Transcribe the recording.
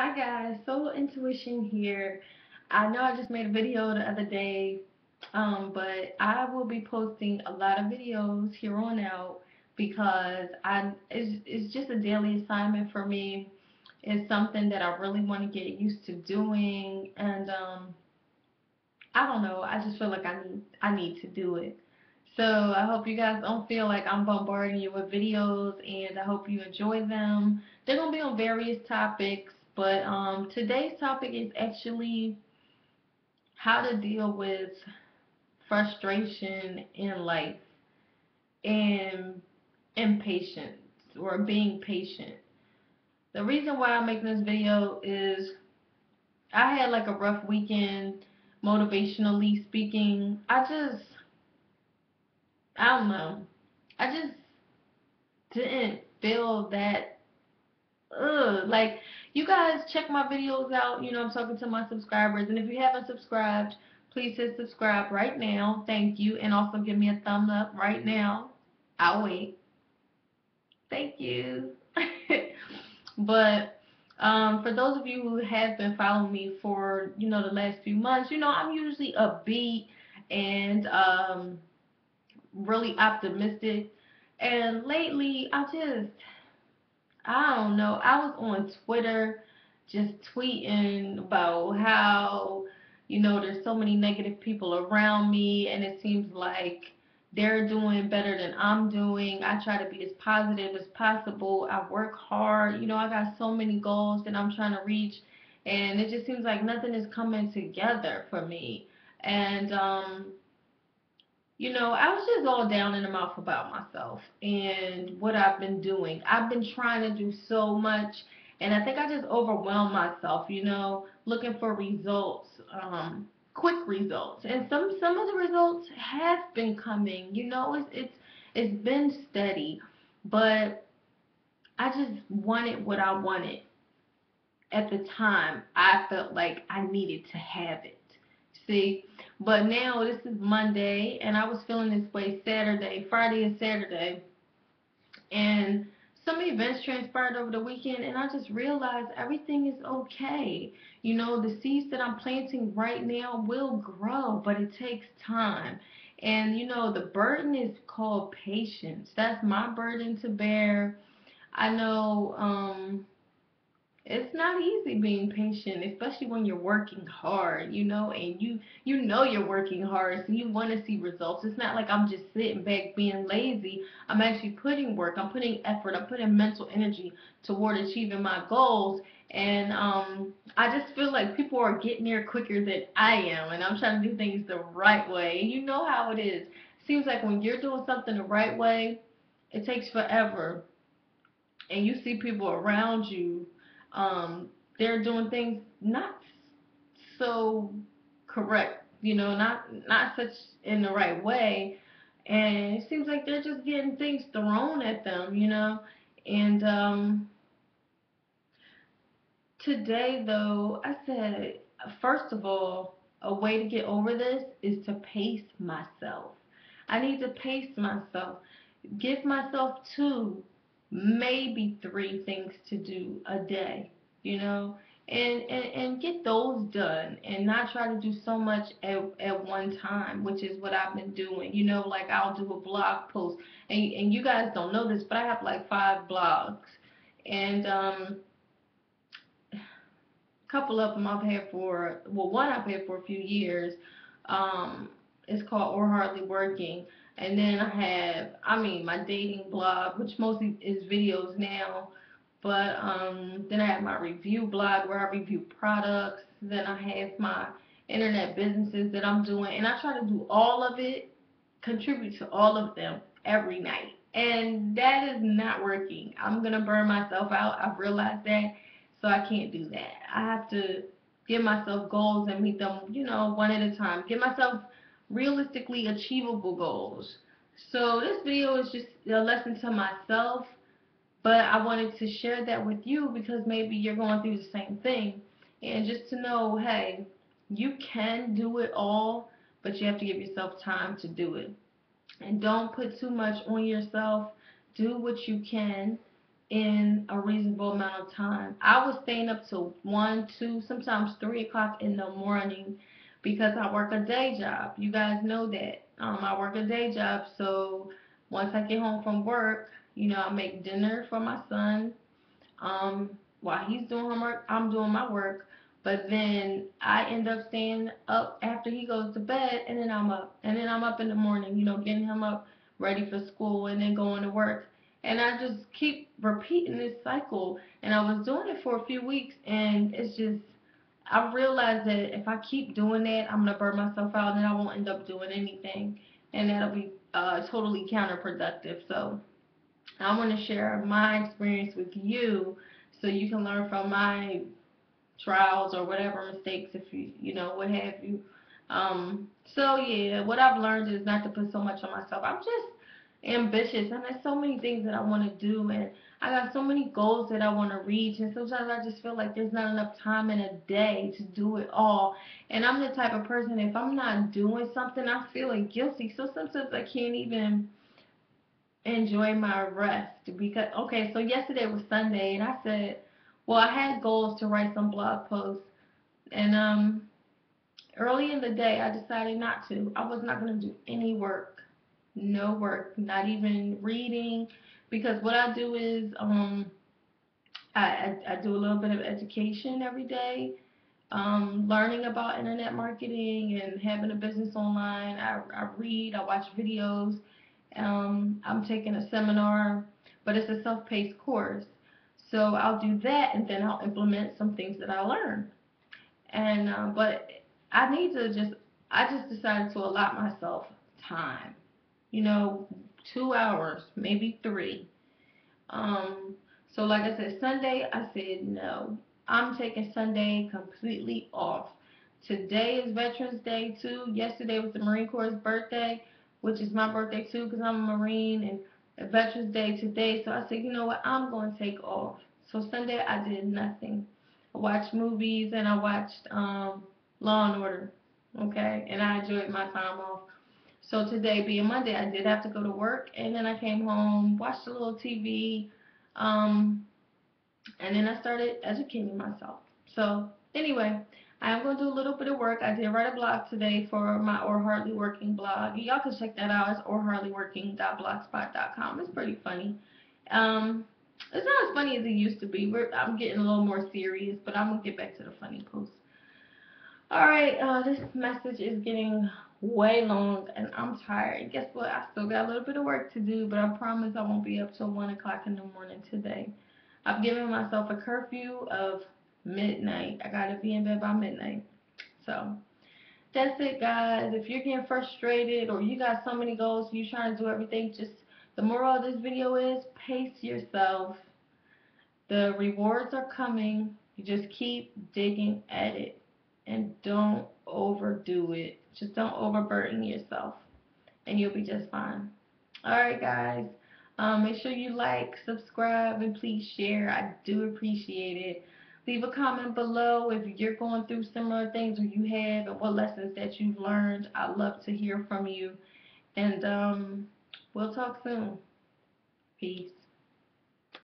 Hi guys, Soul Intuition here. I know I just made a video the other day, um, but I will be posting a lot of videos here on out because I it's, it's just a daily assignment for me. It's something that I really want to get used to doing and um, I don't know, I just feel like I need I need to do it. So I hope you guys don't feel like I'm bombarding you with videos and I hope you enjoy them. They're going to be on various topics, but um, today's topic is actually how to deal with frustration in life and impatience or being patient. The reason why I'm making this video is I had like a rough weekend motivationally speaking. I just I don't know. I just didn't feel that ugh. Like you guys check my videos out, you know, I'm talking to my subscribers and if you haven't subscribed, please hit subscribe right now. Thank you. And also give me a thumb up right now. I'll wait. Thank you. but um, for those of you who have been following me for, you know, the last few months, you know, I'm usually upbeat and um really optimistic. And lately, I just, I don't know, I was on Twitter just tweeting about how, you know, there's so many negative people around me, and it seems like they're doing better than I'm doing. I try to be as positive as possible. I work hard. You know, I got so many goals that I'm trying to reach, and it just seems like nothing is coming together for me. And um, you know, I was just all down in the mouth about myself and what I've been doing. I've been trying to do so much, and I think I just overwhelmed myself, you know, looking for results, um, quick results. And some some of the results have been coming, you know, it's it's it's been steady, but I just wanted what I wanted. At the time, I felt like I needed to have it. See, but now this is Monday, and I was feeling this way Saturday, Friday and Saturday, and some events transpired over the weekend, and I just realized everything is okay. You know, the seeds that I'm planting right now will grow, but it takes time. And you know, the burden is called patience. That's my burden to bear. I know um it's not easy being patient, especially when you're working hard, you know, and you you know you're working hard, so you want to see results. It's not like I'm just sitting back being lazy. I'm actually putting work. I'm putting effort. I'm putting mental energy toward achieving my goals. And um, I just feel like people are getting there quicker than I am, and I'm trying to do things the right way. And you know how it is. Seems like when you're doing something the right way, it takes forever. And you see people around you um, they're doing things not so correct, you know, not not such in the right way, and it seems like they're just getting things thrown at them, you know, and um, today though, I said first of all, a way to get over this is to pace myself. I need to pace myself. Give myself two maybe three things to do a day, you know, and, and, and get those done and not try to do so much at, at one time, which is what I've been doing. You know, like I'll do a blog post, and, and you guys don't know this, but I have like five blogs, and um, a couple of them I've had for, well, one I've had for a few years. Um, it's called Or Hardly Working and then I have, I mean, my dating blog, which mostly is videos now. But um, then I have my review blog where I review products. Then I have my internet businesses that I'm doing. And I try to do all of it, contribute to all of them every night. And that is not working. I'm going to burn myself out. I've realized that. So I can't do that. I have to give myself goals and meet them, you know, one at a time. Give myself realistically achievable goals. So this video is just a lesson to myself, but I wanted to share that with you because maybe you're going through the same thing. And just to know, hey, you can do it all, but you have to give yourself time to do it. And don't put too much on yourself. Do what you can. in a reasonable amount of time. I was staying up till 1, 2, sometimes 3 o'clock in the morning because I work a day job. You guys know that. Um, I work a day job, so once I get home from work, you know, I make dinner for my son. Um, while he's doing homework, I'm doing my work. But then I end up staying up after he goes to bed, and then I'm up, and then I'm up in the morning, you know, getting him up ready for school, and then going to work. And I just keep repeating this cycle, and I was doing it for a few weeks, and it's just I realized that if I keep doing that, I'm gonna burn myself out, and I won't end up doing anything, and that'll be uh, totally counterproductive. So I want to share my experience with you, so you can learn from my trials or whatever mistakes, if you you know what have you. Um, so yeah, what I've learned is not to put so much on myself. I'm just ambitious and there's so many things that I want to do and I got so many goals that I want to reach and sometimes I just feel like there's not enough time in a day to do it all. And I'm the type of person if I'm not doing something I'm feeling guilty. So sometimes I can't even enjoy my rest because okay so yesterday was Sunday and I said well I had goals to write some blog posts. And um early in the day I decided not to. I was not going to do any work. No work, not even reading, because what I do is um, I, I, I do a little bit of education every day, um, learning about internet marketing and having a business online. I, I read, I watch videos. Um, I'm taking a seminar, but it's a self-paced course. So I'll do that and then I'll implement some things that I learned. And uh, but I need to just I just decided to allot myself time you know, two hours, maybe three. Um, so like I said, Sunday, I said no. I'm taking Sunday completely off. Today is Veterans Day too. Yesterday was the Marine Corps' birthday, which is my birthday too because I'm a Marine and Veterans Day today. So I said, you know what, I'm going to take off. So Sunday I did nothing. I watched movies and I watched um, Law and Order. Okay, and I enjoyed my time off. So today being Monday, I did have to go to work, and then I came home, watched a little TV, um, and then I started educating myself. So anyway, I am going to do a little bit of work. I did write a blog today for my Or Hardly Working blog. Y'all can check that out. It's orhardlyworking.blogspot.com. It's pretty funny. Um, it's not as funny as it used to be. We're, I'm getting a little more serious, but I'm going to get back to the funny posts. Alright, uh, this message is getting way long and I'm tired. Guess what? I still got a little bit of work to do, but I promise I won't be up till 1 o'clock in the morning today. I've given myself a curfew of midnight. I gotta be in bed by midnight. So, that's it, guys. If you're getting frustrated or you got so many goals, you're trying to do everything, just the moral of this video is pace yourself. The rewards are coming. You just keep digging at it and don't overdo it. Just don't overburden yourself and you'll be just fine. Alright guys, um, make sure you like, subscribe, and please share. I do appreciate it. Leave a comment below if you're going through similar things or you have and what lessons that you've learned. I'd love to hear from you. And um, we'll talk soon. Peace.